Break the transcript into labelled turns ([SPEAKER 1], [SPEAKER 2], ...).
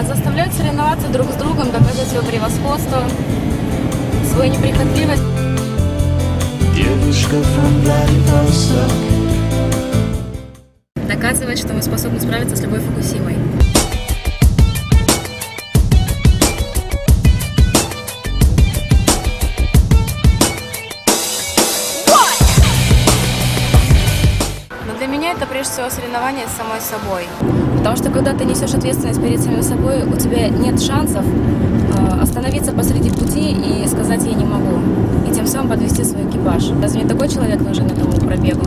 [SPEAKER 1] Нас заставляют соревноваться друг с другом, доказывать свое превосходство, свою неприхотливость.
[SPEAKER 2] Девушка
[SPEAKER 1] Доказывать, что мы способны справиться с любой Фукусимой. Для меня это прежде всего соревнование с самой собой. Потому что когда ты несешь ответственность перед самим собой, у тебя нет шансов э, остановиться посреди пути и сказать «я не могу». И тем самым подвести свой экипаж. Разве не такой человек нужен этому пробегу?